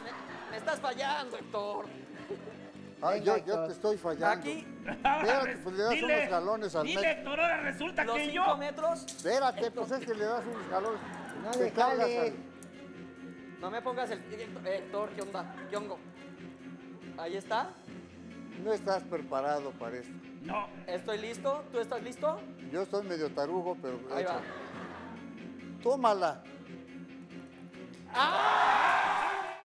me, me estás fallando, Héctor. Ay, yo, yo te estoy fallando. Aquí, Espérate, pues le das Dile, unos galones al Dile. Héctor, ahora resulta los que cinco yo. metros. Espérate, pues es que le das unos galones. No Te al- No me pongas el. Héctor, ¿qué onda? ¿Qué hongo? Ahí está. No estás preparado para esto. No, Estoy listo. ¿Tú estás listo? Yo estoy medio tarugo, pero... Ahí va. Tómala. ¡Ah!